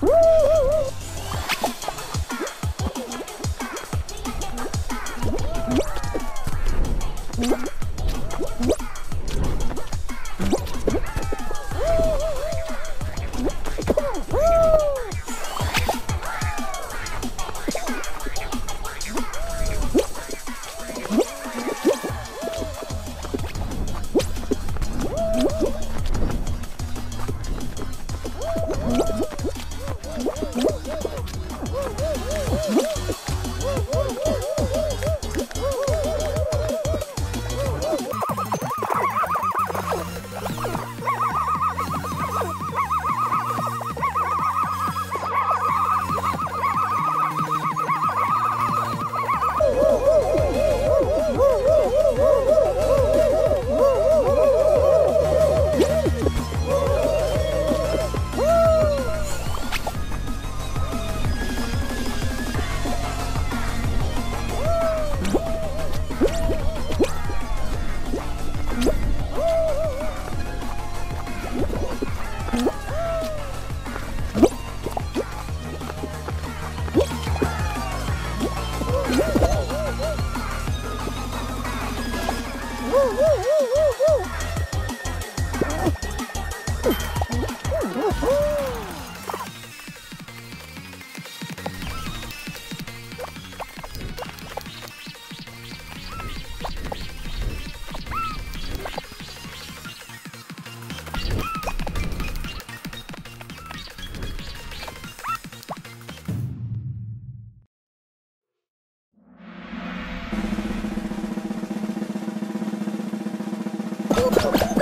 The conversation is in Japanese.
Woo! you